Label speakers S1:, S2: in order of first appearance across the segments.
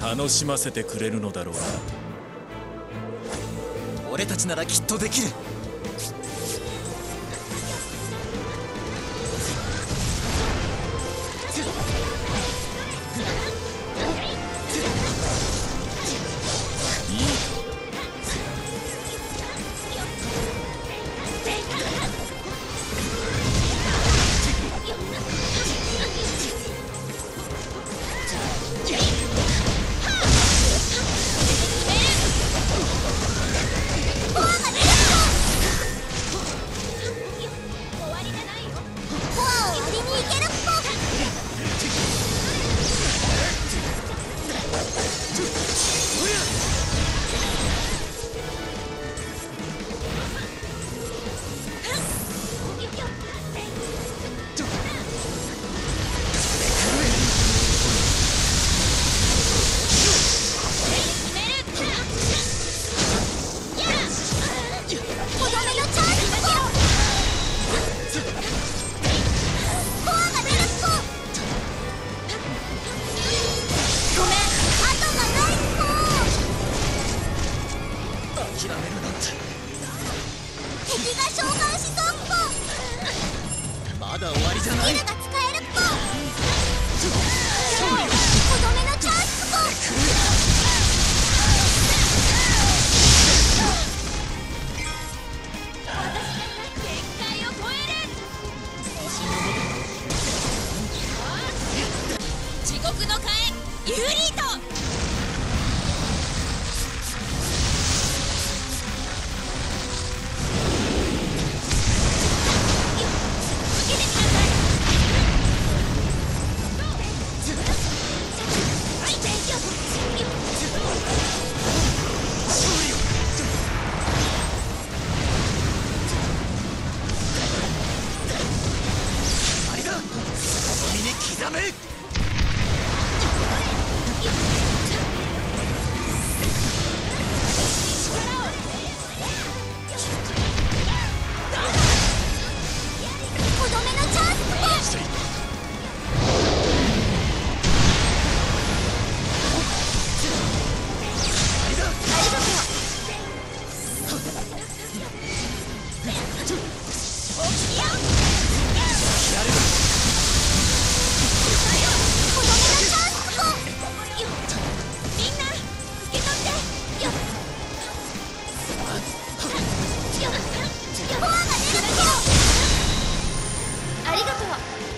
S1: 楽しませてくれるのだろうな。
S2: 俺たちならきっとできる。
S3: 자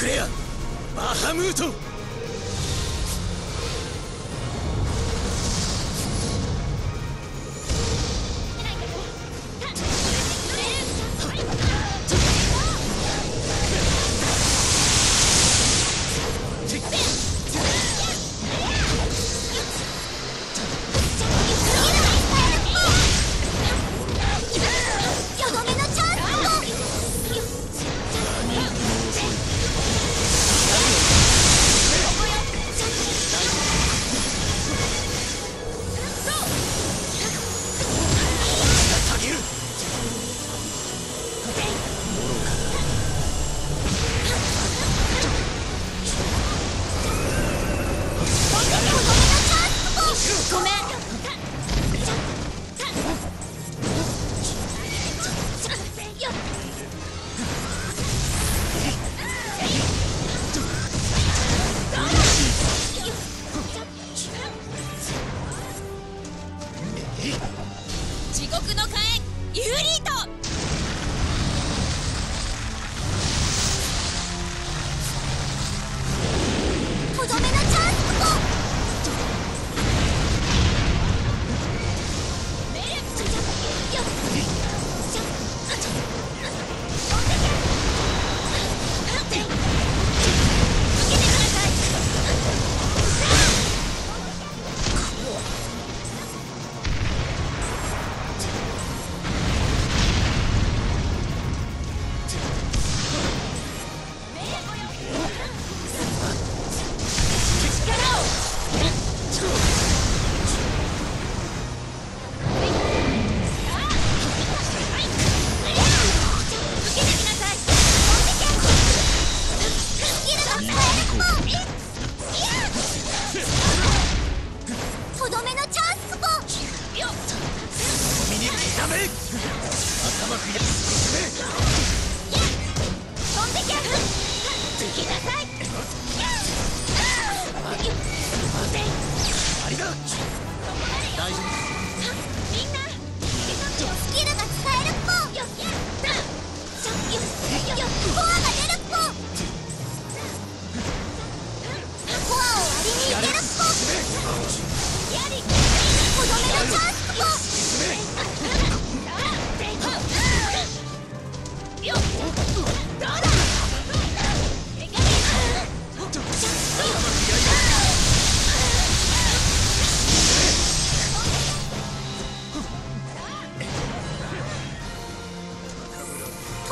S3: クレア
S2: バハムート。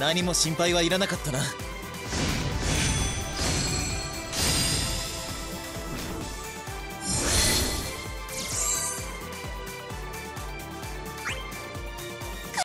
S2: 何も心配はいらなかったな。